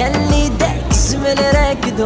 خلي داكس من راكد